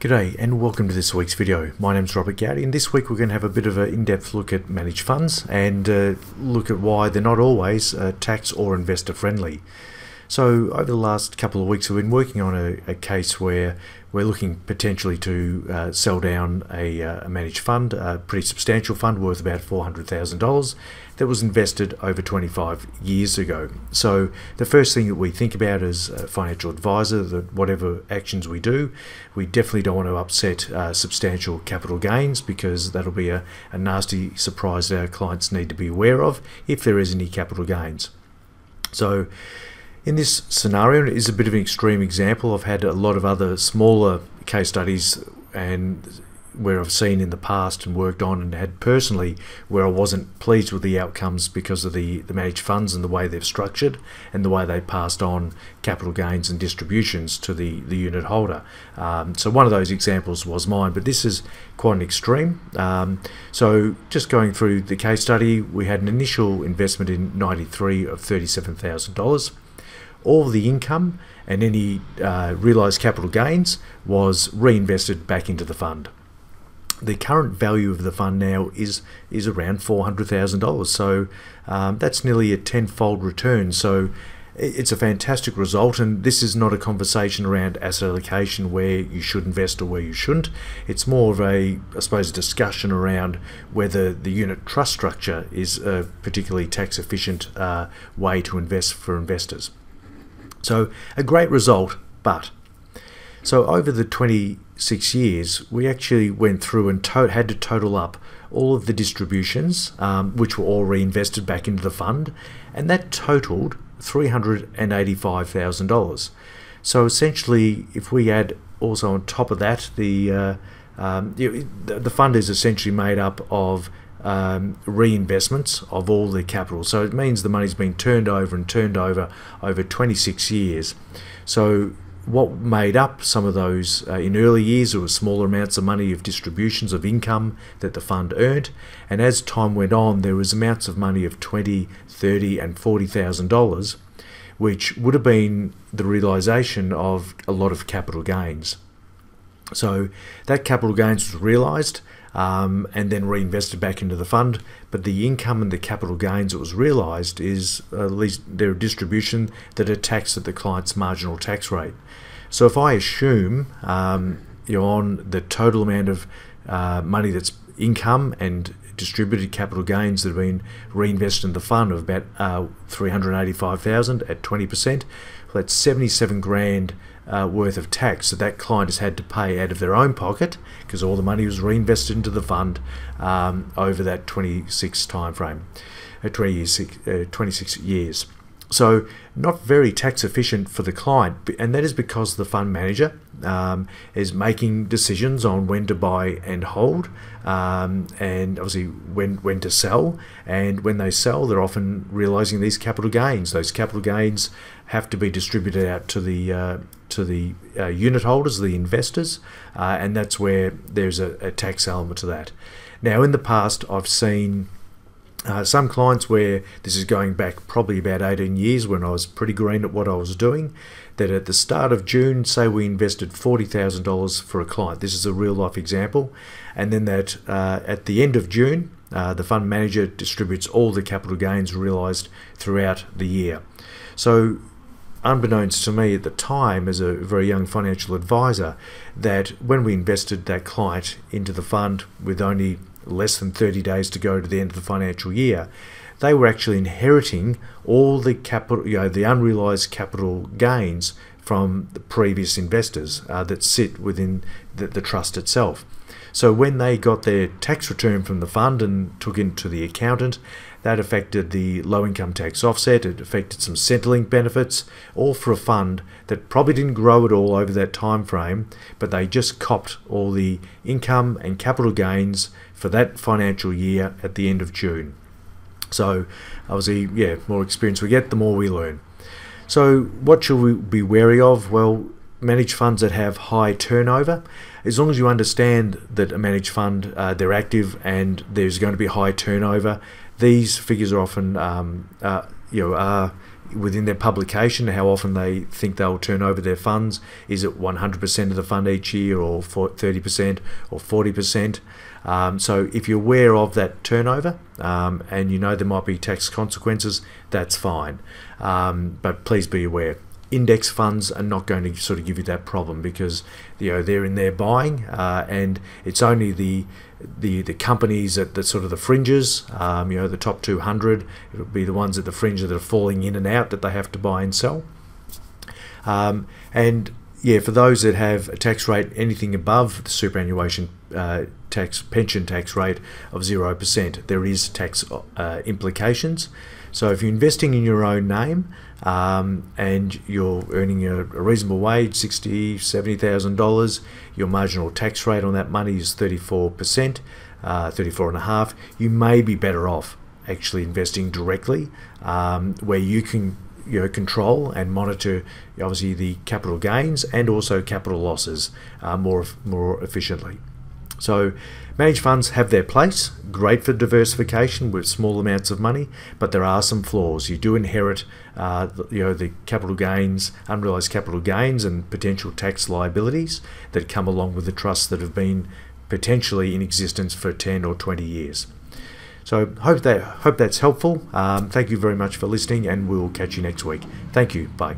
G'day and welcome to this week's video. My name is Robert Goudie and this week we're going to have a bit of an in-depth look at managed funds and uh, look at why they're not always uh, tax or investor friendly. So over the last couple of weeks we've been working on a, a case where we're looking potentially to uh, sell down a, uh, a, managed fund, a pretty substantial fund worth about $400,000 that was invested over 25 years ago. So the first thing that we think about as a financial advisor that whatever actions we do, we definitely don't want to upset uh, substantial capital gains because that'll be a, a nasty surprise that our clients need to be aware of if there is any capital gains. So in this scenario, it is a bit of an extreme example. I've had a lot of other smaller case studies and where I've seen in the past and worked on and had personally where I wasn't pleased with the outcomes because of the, the managed funds and the way they've structured and the way they passed on capital gains and distributions to the, the unit holder. Um, so one of those examples was mine, but this is quite an extreme. Um, so just going through the case study, we had an initial investment in 93 of $37,000 all the income and any uh, realised capital gains was reinvested back into the fund the current value of the fund now is is around four hundred thousand dollars. So um, that's nearly a tenfold return. So it's a fantastic result, and this is not a conversation around asset allocation where you should invest or where you shouldn't. It's more of a, I suppose, discussion around whether the unit trust structure is a particularly tax efficient uh, way to invest for investors. So a great result, but so over the 26 years, we actually went through and had to total up all of the distributions, um, which were all reinvested back into the fund, and that totaled $385,000. So essentially, if we add also on top of that, the uh, um, the fund is essentially made up of um, reinvestments of all the capital. So it means the money's been turned over and turned over over 26 years. So what made up some of those uh, in early years were smaller amounts of money of distributions of income that the fund earned and as time went on there was amounts of money of 20 30 and 40 thousand dollars which would have been the realization of a lot of capital gains so that capital gains was realized um, and then reinvested back into the fund. But the income and the capital gains that was realised is at least their distribution that are taxed at the client's marginal tax rate. So if I assume um, you're on the total amount of uh, money that's income and distributed capital gains that have been reinvested in the fund of about uh, 385,000 at 20%, well, that's 77 grand uh, worth of tax that that client has had to pay out of their own pocket because all the money was reinvested into the fund um, over that 26 time frame, uh, 20 years, uh, 26 years. So not very tax efficient for the client, and that is because the fund manager um, is making decisions on when to buy and hold, um, and obviously when when to sell. And when they sell, they're often realizing these capital gains. Those capital gains have to be distributed out to the uh, to the uh, unit holders, the investors, uh, and that's where there's a, a tax element to that. Now, in the past, I've seen uh, some clients where this is going back probably about 18 years when I was pretty green at what I was doing, that at the start of June, say we invested $40,000 for a client. This is a real life example. And then that uh, at the end of June, uh, the fund manager distributes all the capital gains realized throughout the year. So unbeknownst to me at the time as a very young financial advisor that when we invested that client into the fund with only less than 30 days to go to the end of the financial year, they were actually inheriting all the capital, you know, the unrealized capital gains from the previous investors uh, that sit within the, the trust itself. So when they got their tax return from the fund and took it to the accountant, that affected the low income tax offset, it affected some Centrelink benefits, all for a fund that probably didn't grow at all over that time frame, but they just copped all the income and capital gains for that financial year at the end of June. So obviously, yeah, more experience we get, the more we learn. So what should we be wary of? Well, managed funds that have high turnover. As long as you understand that a managed fund, uh, they're active and there's going to be high turnover, these figures are often, um, uh, you know, are within their publication how often they think they'll turn over their funds. Is it 100% of the fund each year, or 30%, or 40%? Um, so if you're aware of that turnover um, and you know there might be tax consequences, that's fine. Um, but please be aware. Index funds are not going to sort of give you that problem because you know they're in there buying, uh, and it's only the the the companies at the sort of the fringes, um, you know, the top 200. It'll be the ones at the fringe that are falling in and out that they have to buy and sell. Um, and yeah, for those that have a tax rate anything above the superannuation uh, tax pension tax rate of zero percent, there is tax uh, implications. So if you're investing in your own name um, and you're earning a, a, reasonable wage, sixty, seventy thousand dollars, your marginal tax rate on that money is thirty-four percent, uh, thirty-four and a half. You may be better off actually investing directly, um, where you can you know, control and monitor obviously the capital gains and also capital losses uh, more more efficiently. So managed funds have their place, great for diversification with small amounts of money, but there are some flaws. You do inherit, uh, you know, the capital gains, unrealized capital gains, and potential tax liabilities that come along with the trusts that have been potentially in existence for 10 or 20 years. So hope that hope that's helpful. Um, thank you very much for listening, and we'll catch you next week. Thank you. Bye.